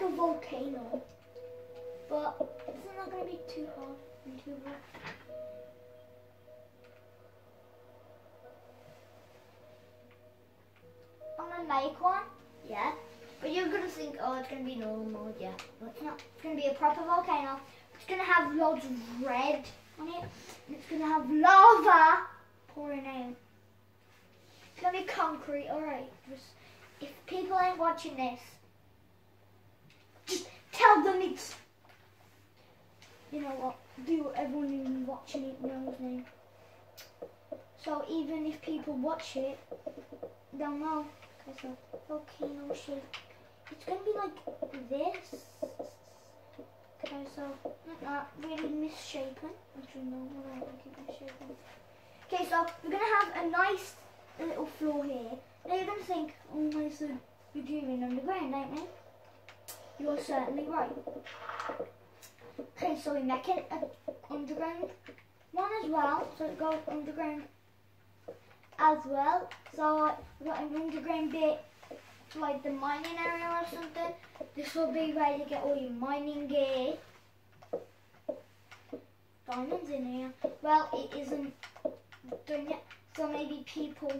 Like a volcano, but it's not going to be too hot and too hot. I'm gonna make one, yeah. But you're gonna think, oh, it's gonna be normal, yeah. But it's not. It's gonna be a proper volcano. It's gonna have loads of red on it, and it's gonna have lava pouring out. It's gonna be concrete, alright. If people ain't watching this, just tell them it's. You know what? Do everyone who's watching it knows now. So even if people watch it, they'll know. Okay, so volcano shape. It's gonna be like this. Okay, so like that, really misshapen. Misshapen. Okay, so we're gonna have a nice little floor here. Now you're gonna think, oh my so you're doing underground, ain't you? You're certainly right. Okay, so we make it underground one as well, so it goes underground as well. So we've got an underground bit like the mining area or something. This will be where you get all your mining gear. Diamonds in here. Well, it isn't done yet, so maybe people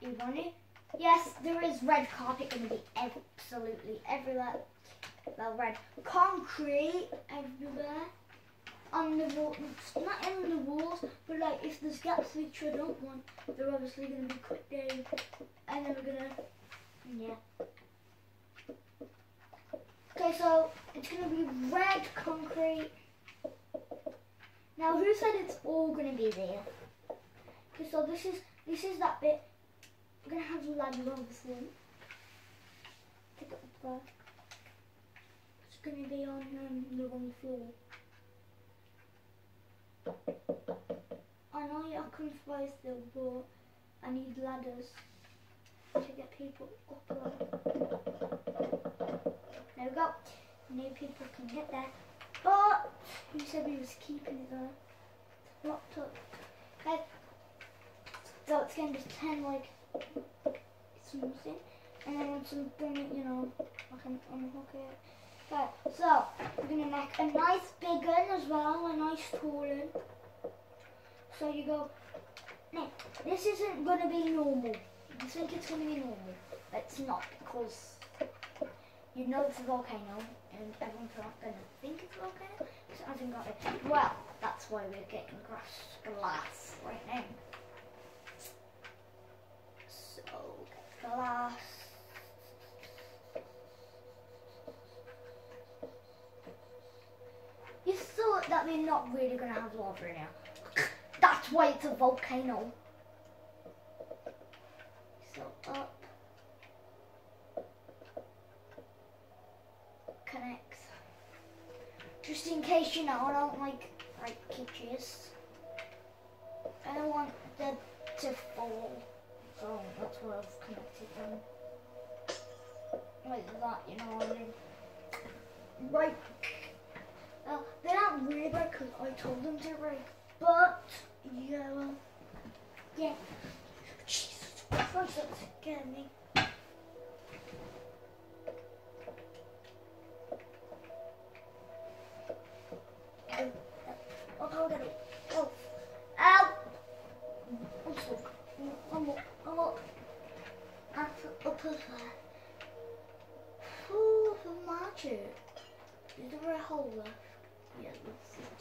you want it. Yes, there is red carpet going to be absolutely everywhere. Well, red concrete everywhere on the wall, not on the walls, but like if there's gaps which I don't want, they're obviously going to be cut down, and then we're gonna, yeah. Okay, so it's going to be red concrete. Now, who said it's all going to be there? Okay, so this is this is that bit. Going to have ladder obviously. Pick up there. It's to be on um, the wrong floor. I know you can fly still, but I need ladders to get people up there. There we go. New people can get there. But you said we was keeping it there. It's locked up. Okay. So it's going to pretend like And once I'm done it, you know, I can unhook it. So we're gonna make a nice big one as well, a nice tall one. So you go, no, this isn't gonna be normal. You think it's gonna be normal, but it's not because you know it's a volcano and everyone's not gonna think it's a volcano. So I think got it. Well, that's why we're getting glass right now. So glass. You thought that we're not really gonna have lava in here. That's why it's a volcano. So up. Connects. Just in case you know, I don't like like pictures. I don't want them to fall. So that's why I've connected them. Like that, you know what I mean? Right. Well, they're not really break because I told them to break. But, yeah, well, yeah. Jesus Christ, that scared me.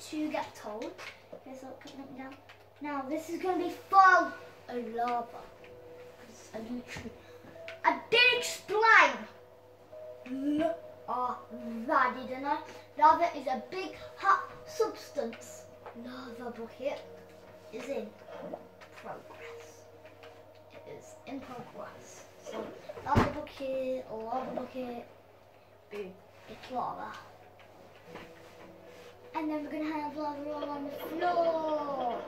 Two get told. Okay, so them down. Now this is gonna be full of lava. I literally I did explain. Oh, that didn't I? Lava is a big hot substance. Lava bucket is in progress. It is in progress. So lava bucket, lava bucket, boom, it's lava. And then we're gonna have lava all on the floor.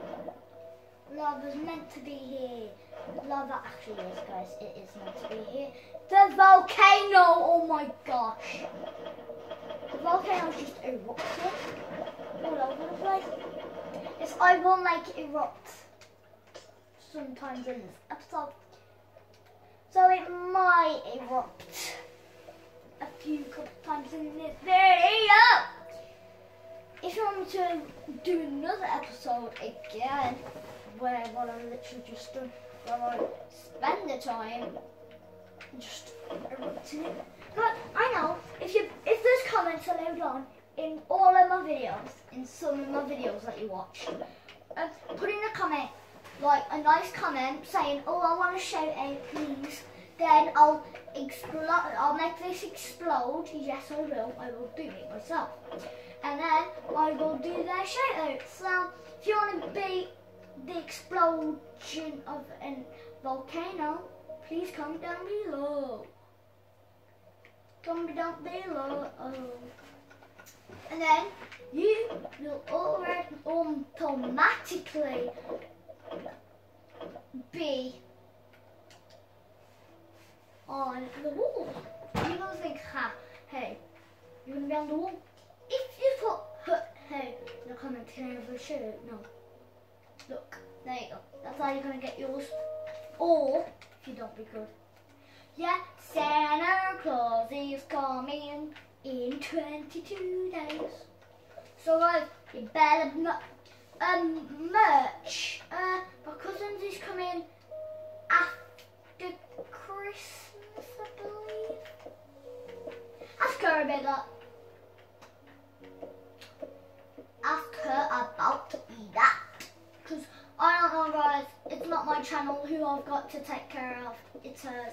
Lava's meant to be here. Lava actually is, guys. It is meant to be here. The volcano! Oh my gosh. The volcano's just erupting all over the place. Yes, I will make it erupt sometimes in this episode. So it might erupt few couple times in this video. If you want me to do another episode again, where what I literally just done, where I spend the time just erupting it. But I know if you if there's comments allowed on in all of my videos, in some of my videos that you watch, um, put in a comment like a nice comment saying, "Oh, I want to shout out, please." Then I'll explode. I'll make this explode. Yes, I will. I will do it myself, and then I will do their shout out. So if you want to be the explosion of a volcano, please comment down below. Comment down below. And then you will already automatically be on the wall. You're gonna think, ha, hey, you're gonna be on the wall. If you put, huh, hey, in the comment, can I have a shirt? No. Look, there you go. That's how you're gonna get yours. Or, if you don't be good. Yeah, Santa Claus is coming in 22 days. So guys, you better um, merch. Uh, my cousin's is coming after Christmas, I believe. Ask her about that. Ask her about that. Because I don't know, guys. It's not my channel who I've got to take care of. It's hers.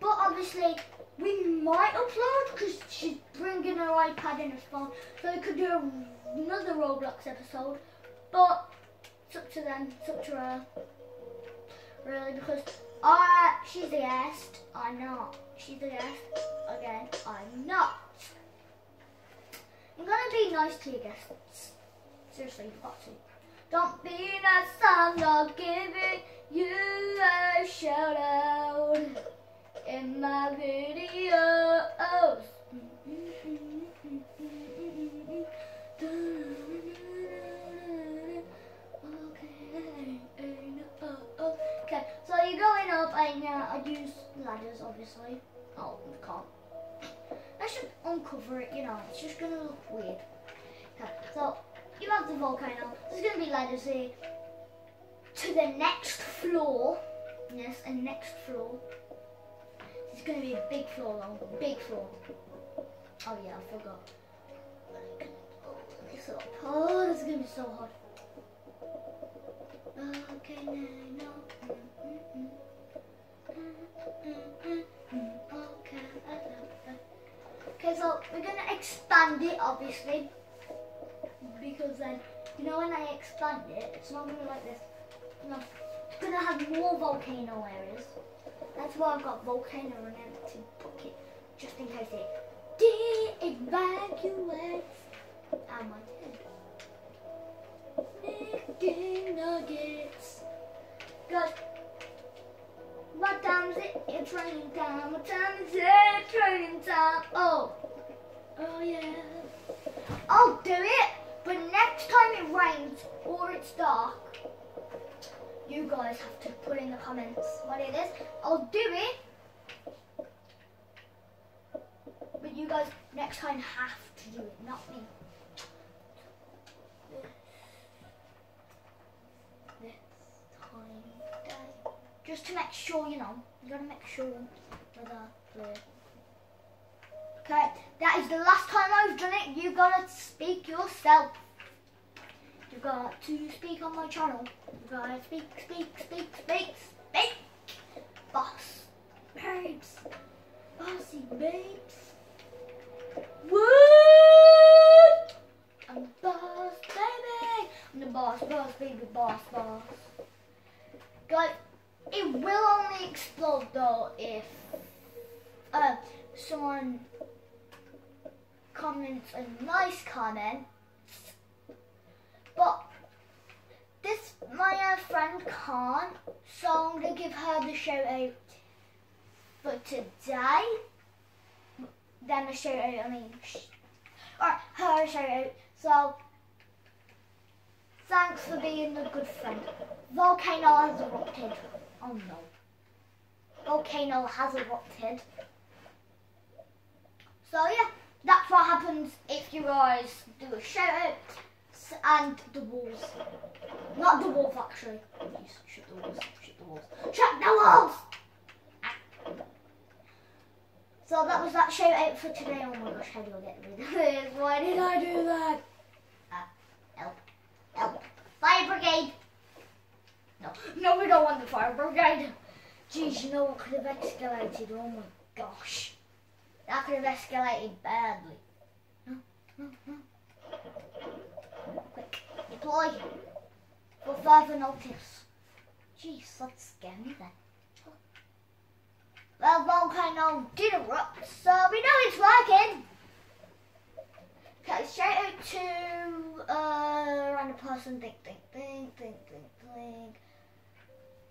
But obviously, we might upload because she's bringing her iPad and her phone. So we could do another Roblox episode. But it's up to them. It's up to her. Really, because I, she's the guest. I'm not. She's the guest. Again, I'm not. I'm gonna be nice to your guests. Seriously, you've got to. Don't be nice, I'm not obviously. Oh, we can't. I should uncover it, you know, it's just gonna look weird. Okay, so you have the volcano. There's gonna be ladders here to the next floor. Yes, a next floor. It's to be a big floor though. Big floor. Oh yeah, I forgot. This up. Oh, this is to be so hot. Okay, no. Okay. Mm, mm, mm. Okay, so we're going to expand it, obviously. Because then, you know when I expand it, it's not going to be like this. No, it's going to have more volcano areas. That's why I've got volcano and empty bucket, just in case it de-evacuates. I dead? Chicken nuggets. Guys, what time is it? It's raining time. What time is it? It's raining time. Oh, oh yeah. I'll do it, but next time it rains or it's dark, you guys have to put in the comments what it is. I'll do it. But you guys next time have to do it, not me. This time day. Just to make sure, you know, you gotta make sure whether the Okay, that is the last time I've done it. You gotta speak yourself. You got to speak on my channel. You gotta speak, speak, speak, speak, speak. Boss. Babes. Bossy babes. What? I'm the boss, baby. I'm the boss, boss, baby, boss, boss. Guys, it will only explode though if uh, someone comments a nice comment but this my uh, friend can't, so I'm gonna give her the shout out for today. Then a shout out, I mean, or her shout out. So thanks for being a good friend. Volcano has erupted. Oh no. Volcano has erupted. So yeah, that's what happens if you guys do a shout out and the walls. Not the wolf actually. Please shoot the walls. Shoot the walls. Shut the walls! So that was that shout out for today. Oh my gosh, how do I get rid of this? Why did I do that? Help. Fire brigade! No, no, we don't want the fire brigade. Jeez, you know what could have escalated? Oh my gosh. That could have escalated badly. No, no, no. Quick, deploy. For further notice. Jeez, scare me then. Well, volcano did erupt, so we know it's working. Okay, shout out to uh, random person. Think, think, think, think, think, think.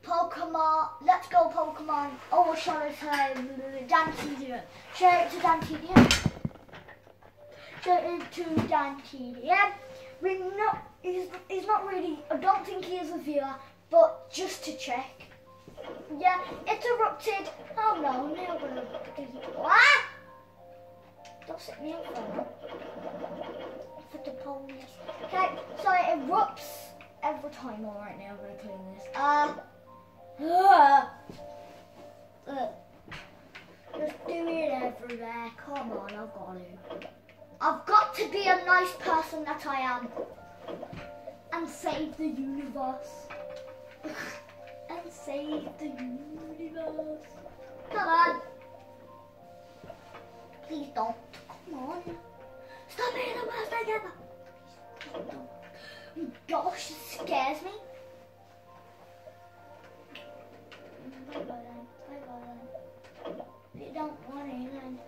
Pokemon. Let's go, Pokemon. Oh, out to Dan TDM. Shout out to Dan TDM. Shout out to Dan TDM. We not. He's, he's not really. I don't think he is a viewer, but just to check. Yeah, it erupted. Oh no, now we're gonna do What? Don't set me up for the police. Okay, so it erupts every time. Alright, now we're gonna clean this. Uh, just do it everywhere. Come on, I've got to. I've got to be a nice person that I am. And save the universe. and save the universe. Come on. Please don't. Come on. Stop being the worst thing ever. Gosh, it scares me. Then. Then. You don't want then.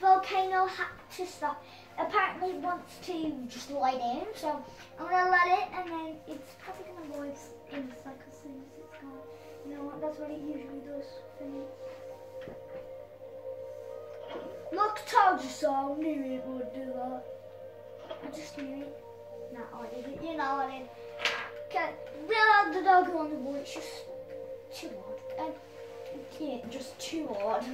Volcano had to stop. Apparently wants to just lie down, so I'm gonna let it and then it's probably gonna go in like as soon it's gone. You know what, that's what it usually does for me. Look, told you so, I knew it would do that. I just knew it. No, I didn't, you know I didn't. Okay, the, the dog on the wall, it's just too odd. Um, yeah, just too odd.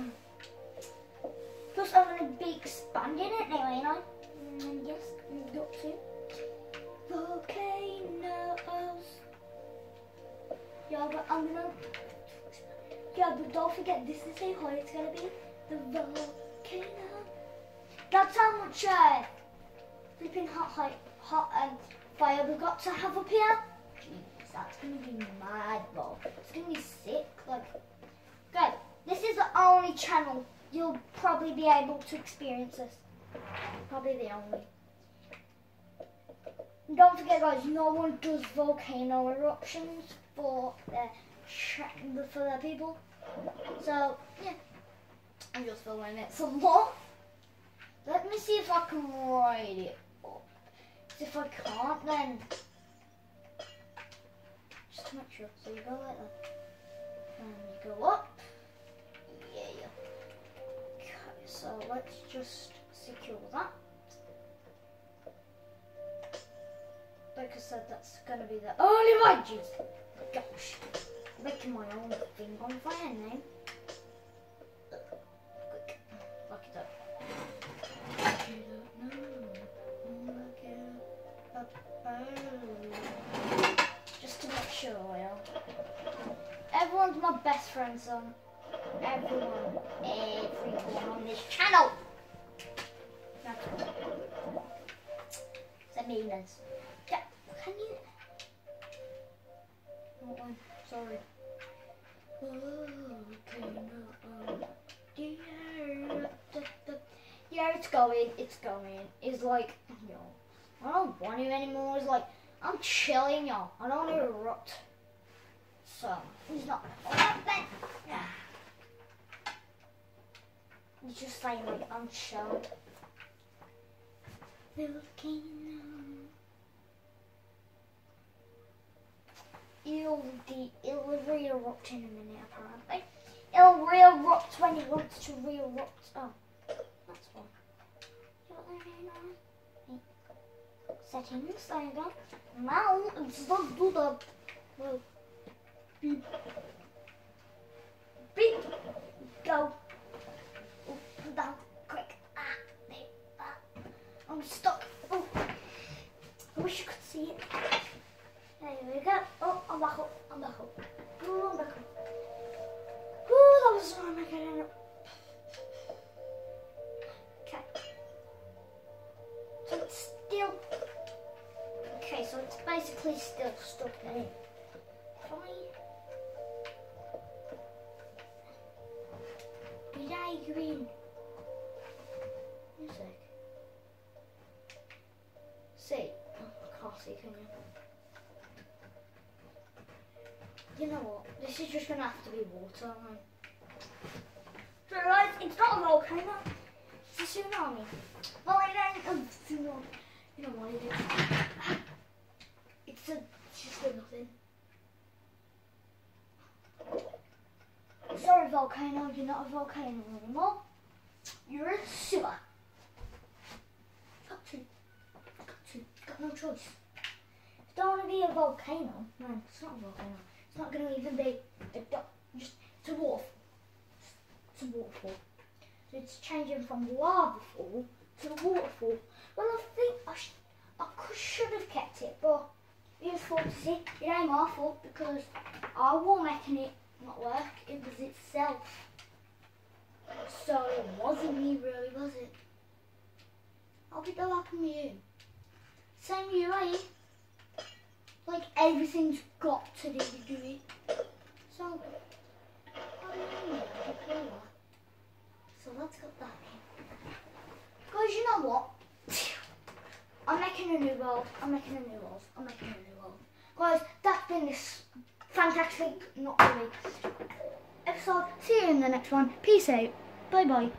Plus, I'm going to be expanding it now, ain't I? Mm, yes, I've got to. Volcanoes. Yeah, but I'm gonna. Yeah, but don't forget, this is how high it's gonna be. The volcano. That's how much uh, flipping hot, hot, hot um, fire we've got to have up here. Jeez, that's gonna be mad, bro. It's gonna be sick. Like, good. This is the only channel you'll probably be able to experience this. Probably the only. And Don't forget, guys. No one does volcano eruptions for their cha- for their people. So yeah, I'm just filming it some more. Let me see if I can ride it up. If I can't, then just to make sure. So you go like that, and you go up. Yeah. Okay, so let's just secure that. Like I said, that's gonna be the only wedges. Gosh, making my own thing on fire now. Everyone, everyone on this channel. That's all. It's. Yeah, can you? Oh, sorry. Um, yeah, it's going, it's going. It's like, yo, I don't want him anymore. It's like, I'm chilling, y'all. I don't want to erupt. So, he's not. Yeah. He's just like, I'm chilling. Volcano. It'll, de- it'll re-erupt in a minute, apparently. It'll re-erupt when it wants to re-erupt. Oh, that's fine. Settings, there you go. Now, it's not do the, well, beep, beep, go, oh, pull down, quick, ah, there, ah, I'm stuck, oh, I wish you could see it, there we go, oh, I'm back up, I'm back up, oh, I'm back up, oh, that was so making it okay, so it's still, okay, so it's basically still stuck there, fine, G'day, green. Music. See, oh, I can't see, can you? You know what? This is just gonna have to be water, man. So, guys, it's not a volcano. It's a tsunami. Well, ain't a tsunami. You know what it is? It's a it's just a nothing. Volcano. You're not a volcano anymore. You're a sewer. Got to. Got to. Got no choice. If don't want to be a volcano, man, it's not a volcano. It's not going to even be a do- just it's a waterfall. It's a waterfall. So it's changing from lava fall to waterfall. Well, I think I, sh- I should have kept it, but it was to see. It ain't my fault because I was making it not work. It was itself. So it wasn't me, really, was it? Did that happen with you? Same you, eh? Like everything's got to do with do it. So. So let's get that in. Guys, you know what? I'm making a new world. I'm making a new world. I'm making a new world. Guys, that's been fantastic, not really, episode. See you in the next one. Peace out. Bye bye.